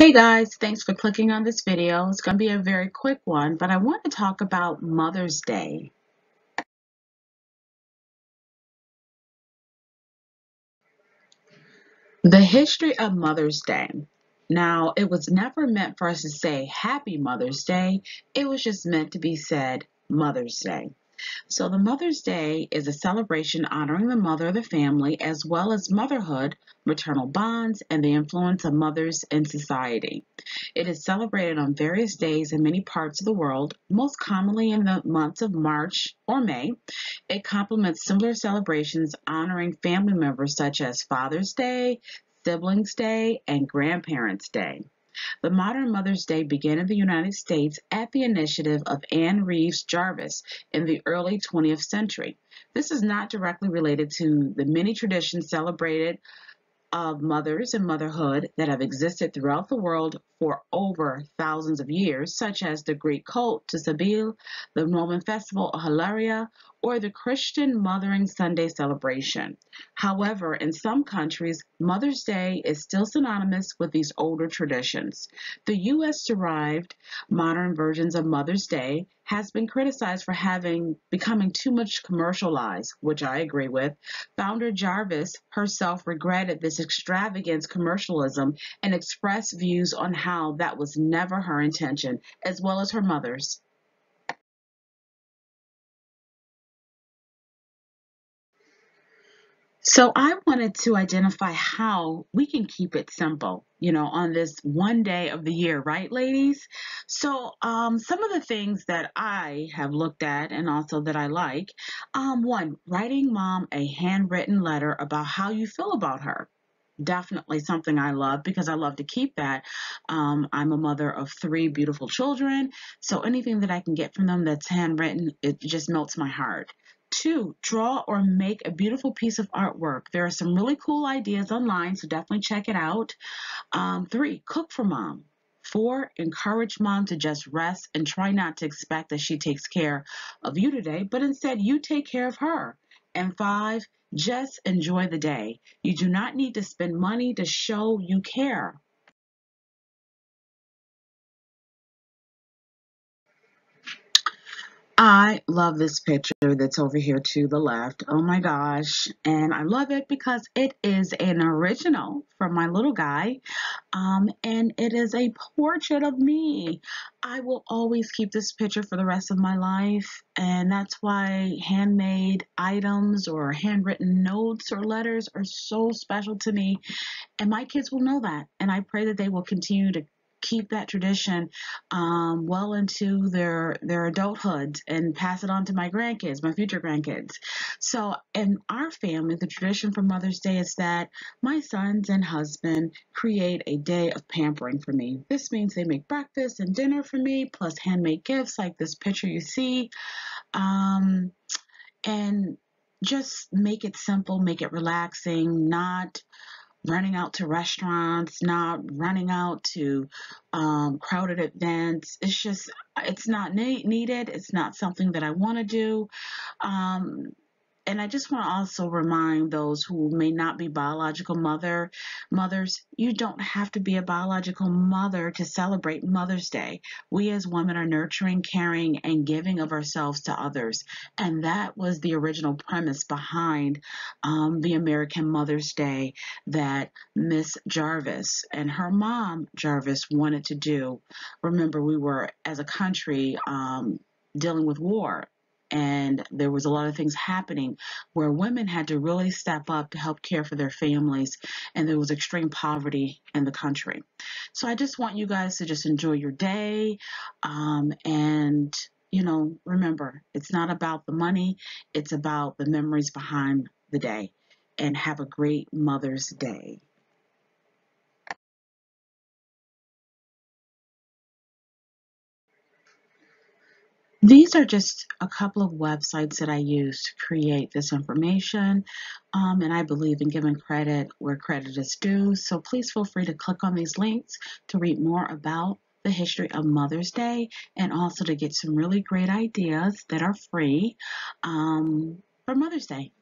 Hey guys, thanks for clicking on this video. It's going to be a very quick one, but I want to talk about Mother's Day. The history of Mother's Day. Now, it was never meant for us to say Happy Mother's Day. It was just meant to be said Mother's Day. So the Mother's Day is a celebration honoring the mother of the family as well as motherhood, maternal bonds, and the influence of mothers in society. It is celebrated on various days in many parts of the world, most commonly in the months of March or May. It complements similar celebrations honoring family members such as Father's Day, Siblings Day, and Grandparents' Day. The modern Mother's Day began in the United States at the initiative of Anne Reeves Jarvis in the early 20th century. This is not directly related to the many traditions celebrated of mothers and motherhood that have existed throughout the world for over thousands of years, such as the Greek cult to Cybele, the Roman festival of Hilaria, or the Christian Mothering Sunday celebration. However, in some countries, Mother's Day is still synonymous with these older traditions. The U.S. derived modern versions of Mother's Day has been criticized for having becoming too much commercialized, which I agree with. Founder Jarvis herself regretted this extravagant commercialism and expressed views on how that was never her intention, as well as her mother's. So I wanted to identify how we can keep it simple, you know, on this one day of the year, right, ladies? So um, some of the things that I have looked at and also that I like, um, one, writing mom a handwritten letter about how you feel about her definitely something I love because I love to keep that. Um, I'm a mother of three beautiful children, so anything that I can get from them that's handwritten, it just melts my heart. Two, draw or make a beautiful piece of artwork. There are some really cool ideas online, so definitely check it out. Um, three, cook for mom. Four, encourage mom to just rest and try not to expect that she takes care of you today, but instead you take care of her. And five, just enjoy the day. You do not need to spend money to show you care. I love this picture that's over here to the left. Oh my gosh. And I love it because it is an original from my little guy. Um, and it is a portrait of me. I will always keep this picture for the rest of my life. And that's why handmade items or handwritten notes or letters are so special to me. And my kids will know that. And I pray that they will continue to keep that tradition um, well into their their adulthood and pass it on to my grandkids, my future grandkids. So in our family, the tradition for Mother's Day is that my sons and husband create a day of pampering for me. This means they make breakfast and dinner for me, plus handmade gifts like this picture you see. Um, and just make it simple, make it relaxing, not running out to restaurants, not running out to um, crowded events. It's just, it's not ne- needed. It's not something that I want to do. Um, and I just want to also remind those who may not be biological mother mothers, you don't have to be a biological mother to celebrate Mother's Day. We as women are nurturing, caring, and giving of ourselves to others, and that was the original premise behind um, the American Mother's Day that Miss Jarvis and her mom Jarvis wanted to do. Remember, we were as a country um, dealing with war and there was a lot of things happening where women had to really step up to help care for their families and there was extreme poverty in the country. So i just want you guys to just enjoy your day um, and you know remember it's not about the money it's about the memories behind the day and have a great mother's day These are just a couple of websites that I use to create this information, um, and I believe in giving credit where credit is due. So please feel free to click on these links to read more about the history of Mother's Day and also to get some really great ideas that are free um, for Mother's Day.